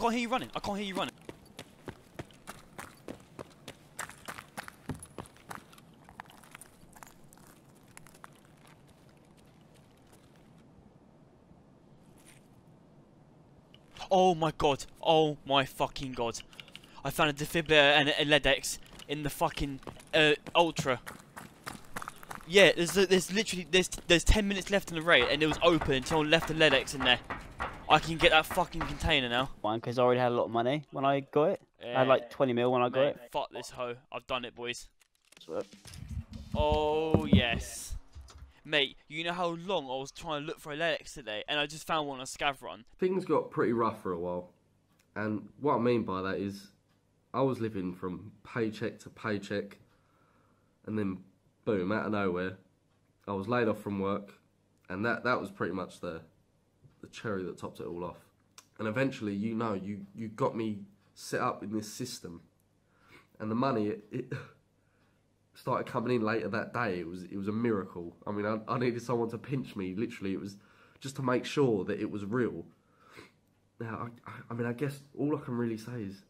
can't hear you running. I can't hear you running. Oh my god. Oh my fucking god. I found a defibrillator and a LEDX in the fucking uh, Ultra. Yeah, there's there's literally there's there's 10 minutes left in the raid and it was open until I left the LEDX in there. I can get that fucking container now. One, because I already had a lot of money when I got it. I had like 20 mil when I got Mate, it. Fuck this hoe. I've done it, boys. So, Oh yes. Mate, you know how long I was trying to look for a LEDX today and I just found one on Scav run. things got pretty rough for a while. And what I mean by that is, I was living from paycheck to paycheck, and then boom, out of nowhere, I was laid off from work, and that that was pretty much the the cherry that topped it all off. And eventually, you know, you you got me set up in this system, and the money it. it started coming in later that day it was it was a miracle i mean I, I needed someone to pinch me literally it was just to make sure that it was real now, I, I, mean, I guess all I can really say is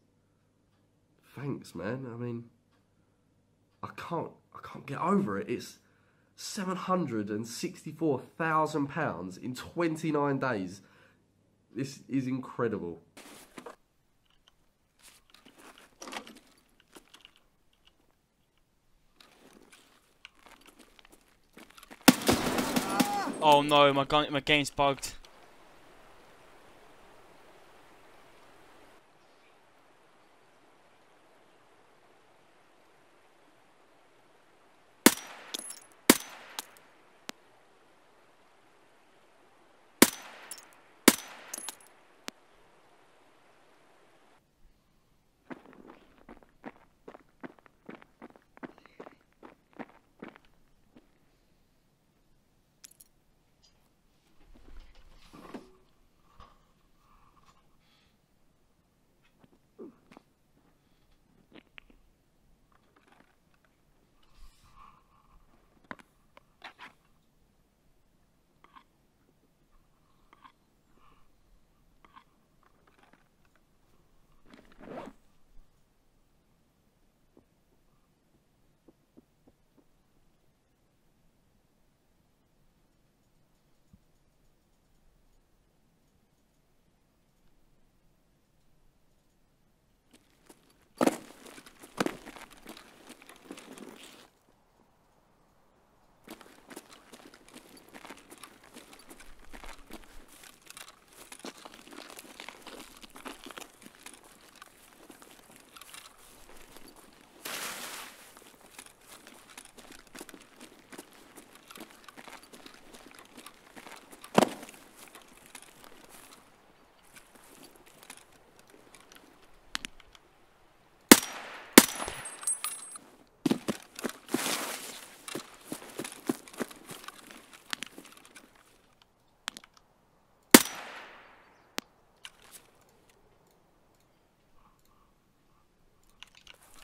thanks, man. I mean, I can't, I can't get over it. It's seven hundred and sixty-four thousand pounds in twenty-nine days. This is incredible. Oh no, my gun, my game's bugged.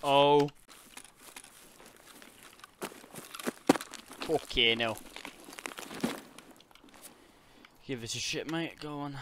Oh. Okay, hell. Give us a shit, mate. Go on.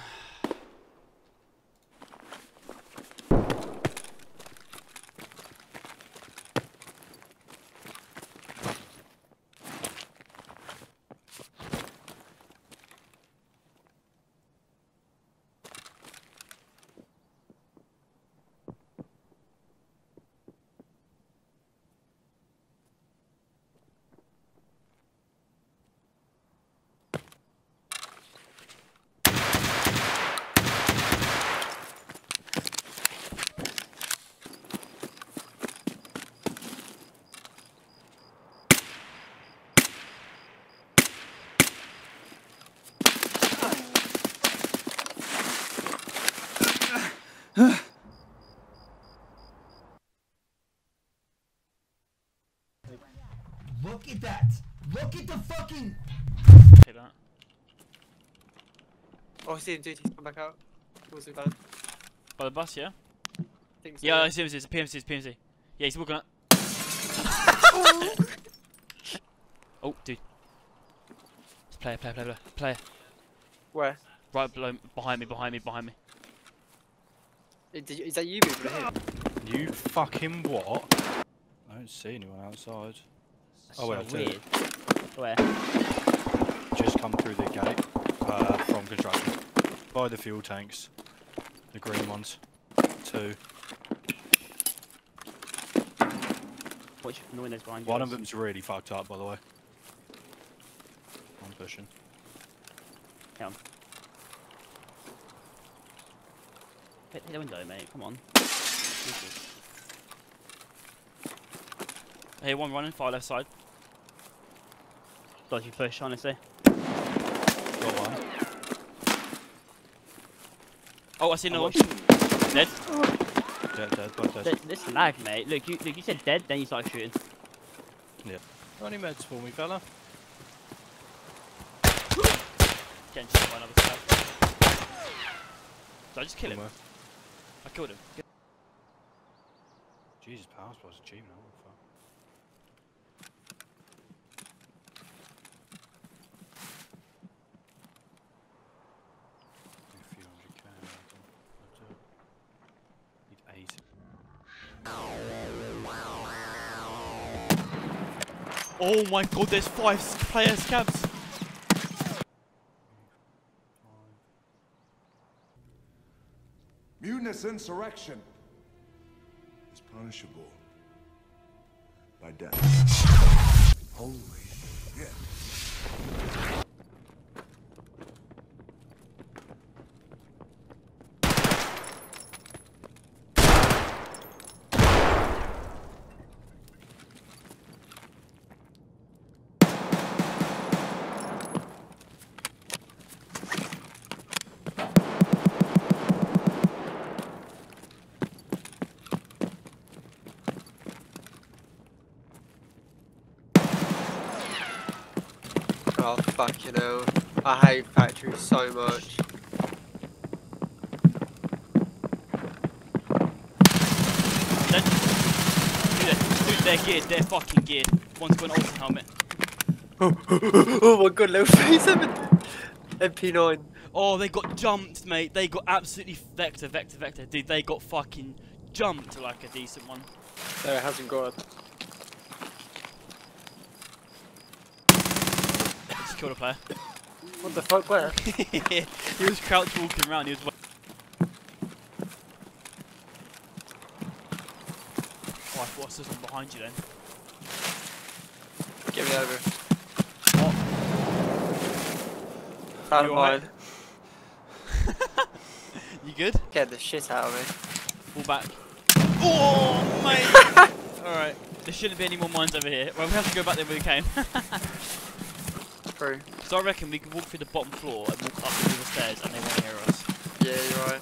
Look at that! Look at the fucking. Take that. Oh, I see him, dude. He's come back out. Towards the van. By the bus, yeah? Think so. Yeah, I see him. It's a PMC. It's a PMC. Yeah, he's walking up. oh, dude. It's player, player, player, player. Player. Where? Right below, behind me, behind me, behind me. Is, did you- is that you moving? You fucking what? I don't see anyone outside. Oh, wait, I so weird. Where? Just come through the gate uh, from construction. By the fuel tanks. The green ones. Two. Which the windows behind you? One of them's really fucked up, by the way. I'm pushing. Hit hit the window, mate. Come on. Jesus. Hey, one running, far left side. Dodgy push, honestly. Got one. Oh, I see another oh, one. watched- Dead. Dead, dead, dead. Th- This lag, mate. Look, you look. You said dead, then you started shooting. Got any meds for me, fella? Getting shot by another side. Did I just kill him? Somewhere. I killed him. Jesus, power supply's cheap now. What the fuck? A few hundred K, I reckon. That's it. Need eight. Oh my god, there's five s- player scavs. Mutinous insurrection is punishable by death. Holy fuck you know. I hate factories so much. Dude, they're, geared. They're fucking geared. One's got an ultra helmet. oh my god, level 37! MP9. Oh, they got jumped, mate. They got absolutely vector, vector, vector. Dude, they got fucking jumped like a decent one. No, it hasn't got. Killed a player. What the fuck, where? he was crouch walking around. He was. Oh, I thought I saw someone behind you then. Get me over. Oh. Found You alright? mine. You good? Get the shit out of me. Fall back. Oh, mate! Alright. There shouldn't be any more mines over here. Well, we have to go back there we came. True. so I reckon we can walk through the bottom floor and walk up through the stairs and they won't hear us. Yeah, you're right.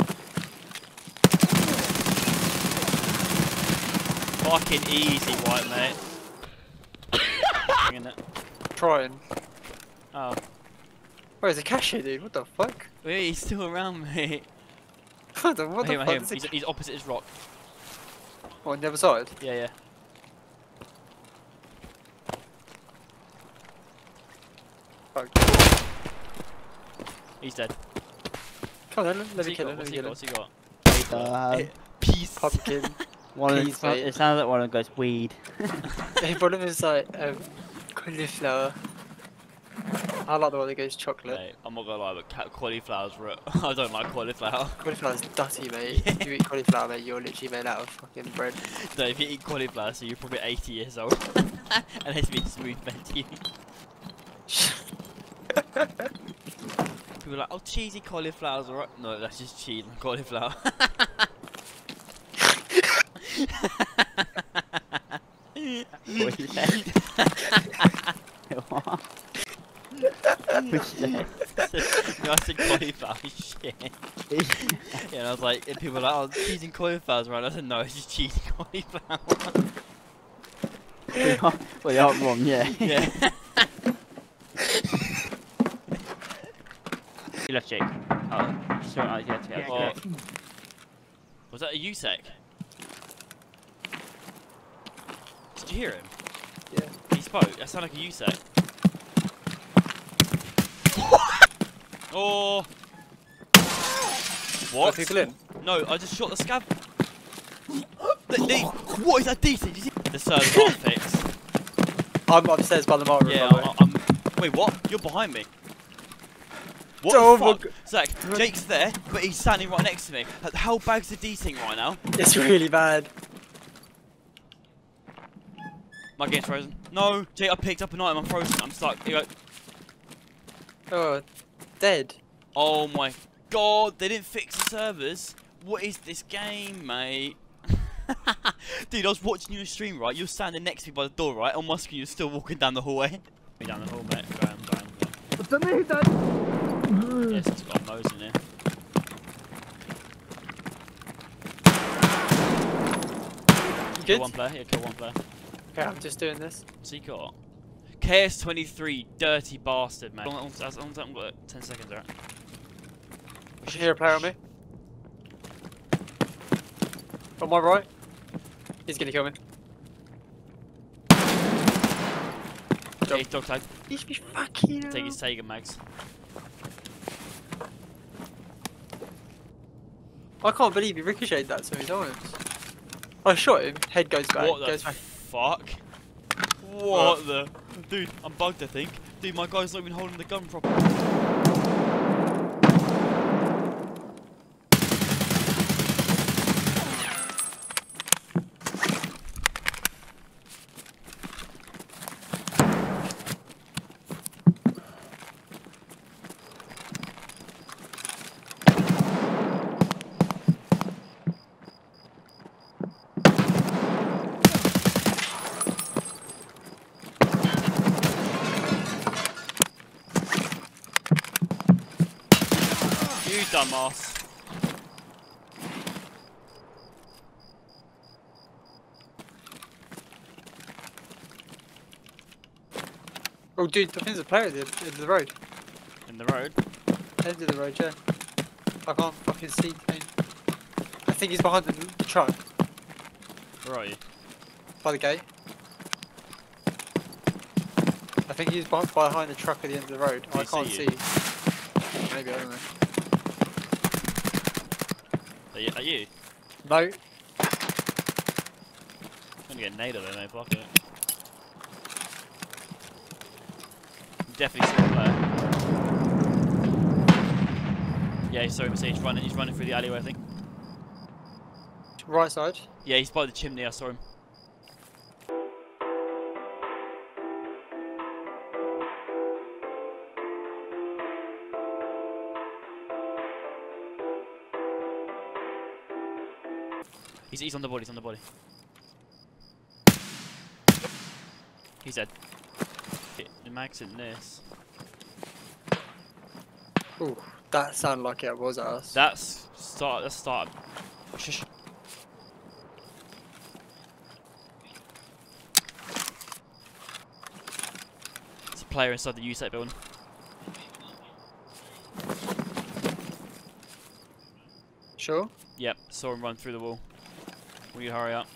Fucking easy, white mate. Bringing it. Trying. Oh. Where's the cashier, dude? What the fuck? Wait, he's still around, mate. what the, what I the him, I fuck? hear him. He's, he's opposite his rock. Oh, on the other side? Yeah, yeah. Fuck. He's dead. Come on, let me kill him, let What's me he kill got? him. What's he got? Um, Eh, Peace. Pumpkin. one of Please, them, it sounds like one of them goes weed. Hey, one of them is like, um, cauliflower. I like the one that goes chocolate. Mate, I'm not gonna lie, but ca- cauliflower's ru- I don't like cauliflower. Cauliflower's dirty, mate. If you eat cauliflower, mate, you're literally made out of fucking bread. no, if you eat cauliflower, so you're probably 80 years old. and it's been smooth fed to you. People like, oh, cheesy cauliflower's alright. No, that's just cheese and cauliflower. What you say? what? What you say? no, I said cauliflower shit. yeah, and I was like, and people were like, oh, cheese and cauliflower's right. I said, no, it's just cheese and cauliflower. We are- we are wrong, yeah. yeah. You left Jake. Oh, sorry, I uh, yeah, yeah, Oh. Was that a USEC? Did you hear him? Yeah. He spoke. That sounded like a USEC. oh. What? What? people in? No, I just shot the scav. the, the, what is that DC? Did you see? The server's not fixed. I'm upstairs by the motor room. Yeah, by the way. I, I'm. Wait, what? You're behind me. What Oh the my fuck? Zach, Jake's there, but he's standing right next to me. Like, How bag's the D-Ting right now? It's really bad. My game's frozen. No, Jake, I picked up an item. I'm frozen. I'm stuck. You go, Oh, dead. oh my god, they didn't fix the servers. What is this game, mate? Dude, I was watching you stream, right? You're standing next to me by the door, right? On my screen, you're still walking down the hallway. Be down the hall, mate. Graham, Graham, Graham. Yes, it's got a Mo's in here. You Kill one player, yeah, kill one player. Okay, I'm just doing this. So you got. KS23, dirty bastard, man. As long as as long as I've got 10 seconds, alright? I should hear a player on me. On my right. He's gonna kill me. He's dog tag. He's fucking Take his Saiga mags. I can't believe he ricocheted that so many times. I shot him, head goes back, What the goes back. fuck? What the? Dude, I'm bugged, I think. Dude, my guy's not even holding the gun properly. You dumbass. Oh dude, I think there's a player at the end of the road. In the road. End of the road, yeah. I can't fucking see him. I think he's behind the, the truck, Where are you? by the gate. I think he's behind, behind the truck at the end of the road. I can't see see. Maybe, I don't know. Are you? Are you? No, I'm gonna get it, mate. Fuck it. Definitely a player. Yeah, he saw him. So he's running. He's running through the alleyway, I think. right side. Yeah, he's by the chimney. I saw him. He's, he's on the body, he's on the body. He's dead. The mag's in this. Ooh, that sounded like it was us. That's start. That's start. Shush. It's a player inside the USEC building. Sure. Yep, saw him run through the wall. Will you hurry up?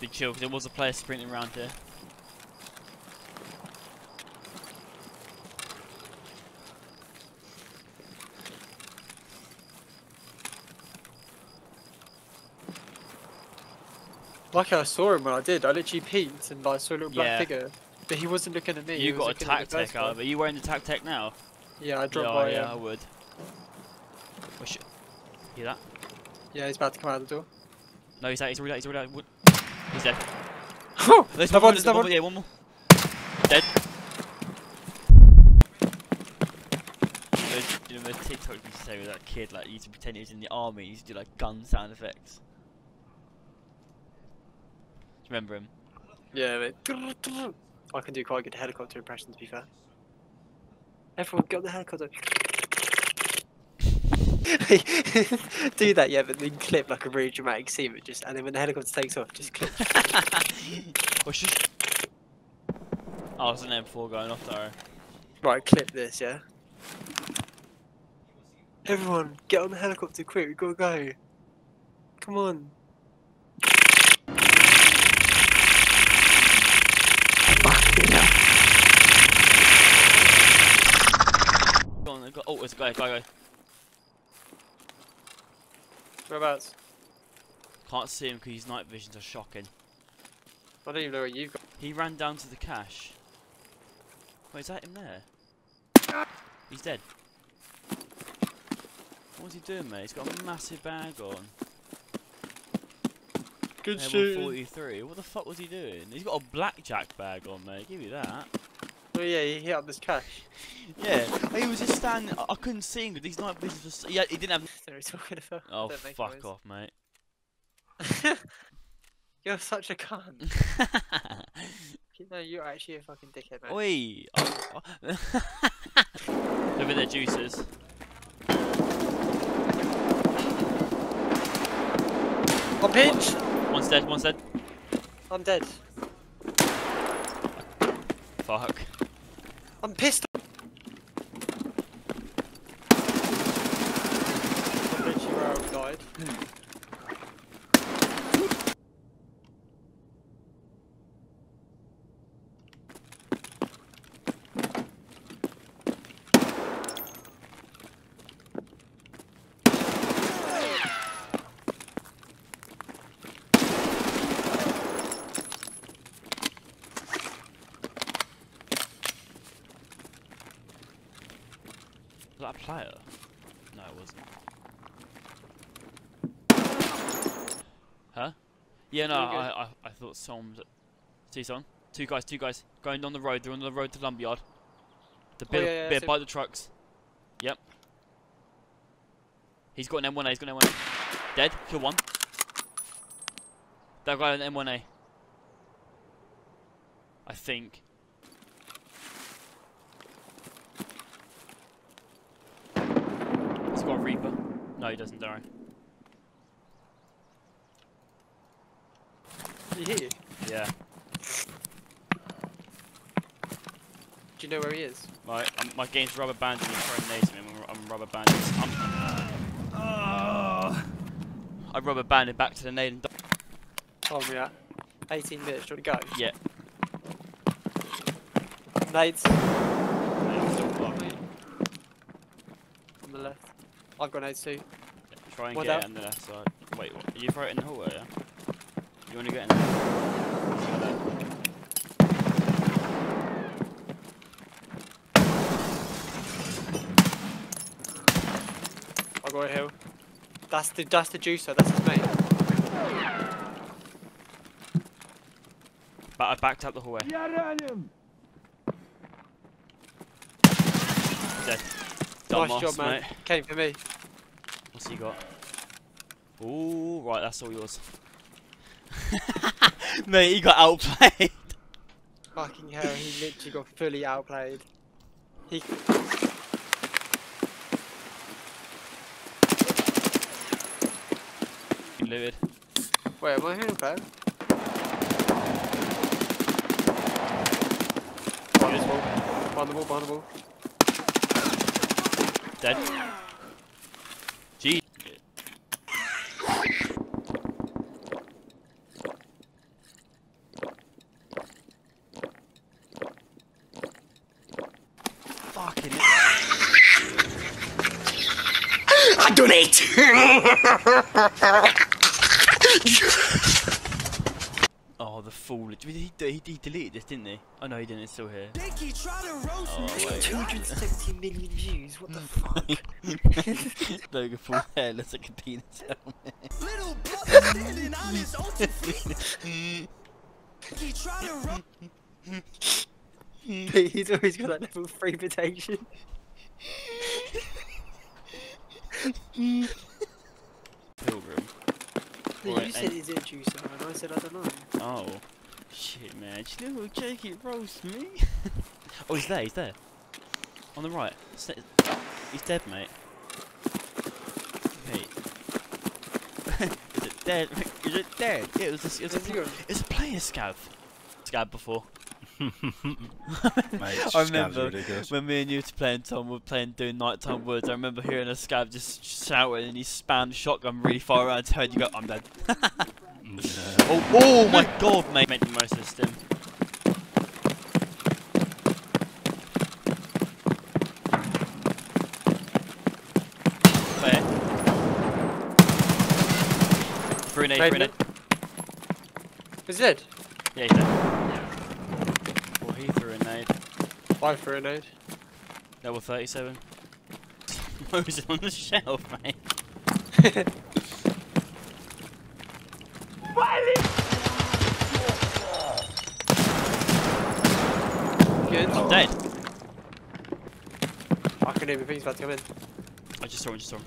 Be chill, because there was a player sprinting around here. Lucky I saw him when I did. I literally peeked and like saw a little black figure. But he wasn't looking at me. you got a looking at tac the tech first out of it. Are you wearing the TacTec now? Yeah, I dropped yeah, by. yeah, I um, would. What's your- Hear that? Yeah, he's about to come out of the door. No, he's out. He's already out. He's already out. He's dead. Oh, There's another one, there's another one. Yeah, one more. Dead. You know, the TikTok used to say with that kid, like, he used to pretend he was in the army, he used to do, like, gun sound effects. Do you remember him? Yeah, I can do quite a good helicopter impression to be fair. Everyone get the helicopter. do that, yeah, but then clip like a really dramatic scene, but just and then when the helicopter takes off, just clip. Oh, shush. Oh, I was in there before going off, though. right, clip this, yeah. Everyone, get on the helicopter quick. We gotta go. Come on. Go on, go, oh, there's a guy, guy, guy. Whereabouts? Can't see him because his night visions are shocking. I don't even know where you've got. He ran down to the cache. Wait, is that him there? He's dead. What's he doing, mate? He's got a massive bag on. Good M143. What the fuck was he doing? He's got a blackjack bag on, mate. Give you that. Oh yeah, he hit up this cash. Yeah, he was just standing. I, I couldn't see him because these night visions were. Yeah, he didn't have. What are talking about? Oh, Don't fuck noise. off, mate. You're such a cunt. You know, you're actually a fucking dickhead, man. Oi! Oh, Look at their juices. I'm pinched! One's dead, one's dead. I'm dead. Fuck. I'm pissed. I'm literally where I died. Was that a player? No, it wasn't. Huh? Yeah, no, I, I, I thought someone was... See someone? Two guys, two guys. Going down the road, they're on the road to Lumberyard. The bit, Oh, yeah, yeah, bit by the trucks. Yep. He's got an M1A, he's got an M1A. Dead, kill one. That guy on M1A. I think. Got Reaper. No, he doesn't, don't worry. Did he hit you? Yeah. Do you know where he is? My um, my game's rubber banding and throwing nades at me. I'm, I'm rubber banding. I'm, I rubber banded back to the nade and. di- Oh, we at 18 minutes. Do you want to go? Yeah. Nades Nades don't block me. on the left. I've got nades too. Try and What get up? it on the left side. Wait, what? Are you throw it in the hallway? Yeah. You want to get in there? I got a hill. That's the that's the juicer. That's his mate. But I backed up the hallway. Dead. Dumb nice job, man. mate. Came for me. What's he got? Ooh, right, that's all yours. mate, he got outplayed. Fucking hell, he literally got fully outplayed. He Looted. wait, am I hearing player? Behind this wall. Behind the wall. Behind the wall. Dead. Gee. Fucking. I donate. The fool. He, he, he deleted this, didn't he? Oh no, he didn't. It's still here. Dicky try to roast Oh, me. wait. 270 million views. What the fuck? Logan full hair looks like a penis helmet. Little brother standing on his own two feet. Dicky try to roast. He's always got that level three protection. Pilgrim. You said he's a juicer, and I said I don't know. Oh. Shit, man. Just little Jakey roast me. oh, he's there. He's there. On the right. He's dead, mate. Mate. Is it dead? Is it dead? Yeah, it was a, it was a, Where's he pl- gone? it was a player scav. Scav before. Mate, I remember when me and you were playing Tom, we were playing doing nighttime woods. I remember hearing a scav just shouting and he spammed shotgun really far around his head. You go, I'm dead. Yeah. oh, oh my god, mate. Make the most of this stim. Where? Three nade, Nade three nade. Is he dead? Yeah, he's dead. He threw a nade. I threw a nade. Level 37. Moses on the shelf, mate. Good. I'm dead. I can hear my things about to come in. I just saw him, just saw him.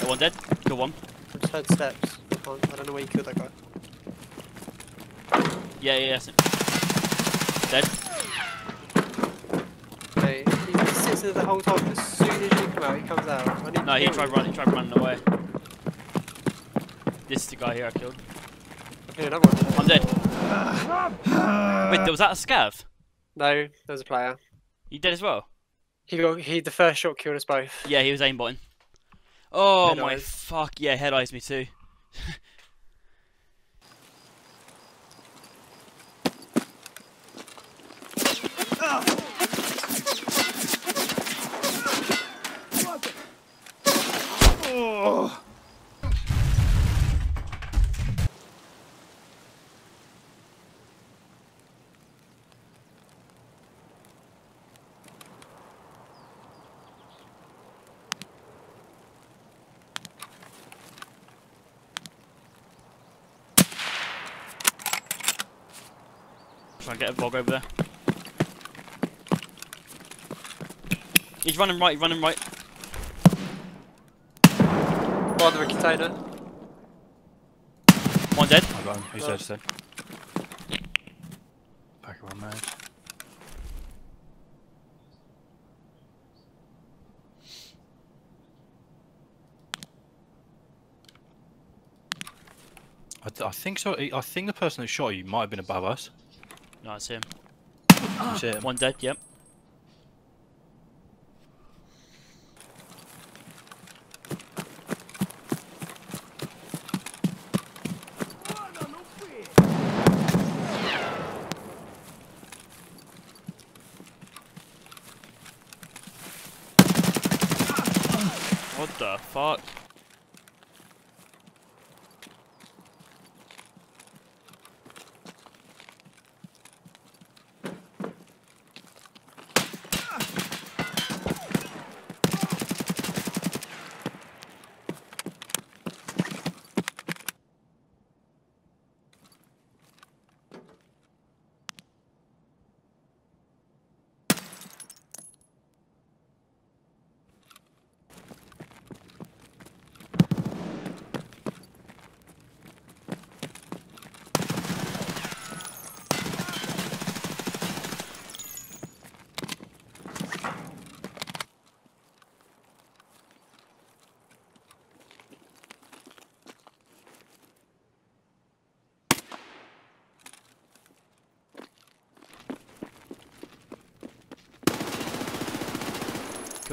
Got one dead. Got one. I just heard steps. I, I don't know where you killed that guy. Yeah, yeah, yes. Dead. Mate, he sits there the whole time. As soon as you come out, he comes out. No, he tried running, he tried running away. This is the guy here I killed. him. another one. I'm dead. Wait, was that a scav? No, there's a player. You dead as well? He got he the first shot killed us both. Yeah, he was aimbotting. Oh Head my eyes. fuck, yeah, head eyes me too. Try and get a bog over there. He's running right, he's running right. One the container. One dead. I got him. He's dead, he's dead. Back of one man. I, th- I think so. I think the person that shot you might have been above us. No, it's him. Ah. That's it. One dead, yep. What the fuck?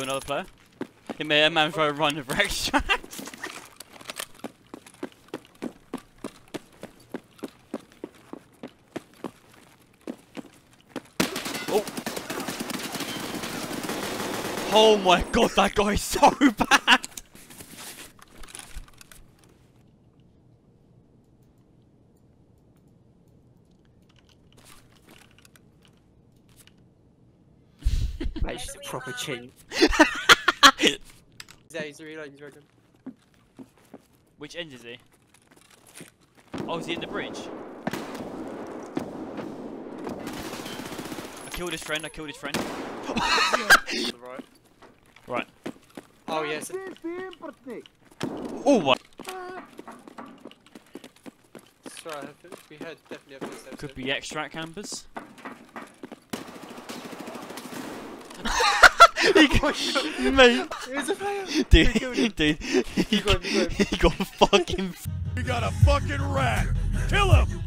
Another player. He made a man try a run over extract. oh. Oh my god, that guy's so bad. Mate, she's a proper cheat. Yeah, he's reloading, he's reloading. Which end is he? Oh, is he in the bridge? I killed his friend, I killed his friend. Right. Right. Oh, yes. Oh, what? Sorry, we had definitely have Could be extract campers. he got, mate, Here's a player! dude, dude, he got him, he got fucking We got a fucking rat. Kill him.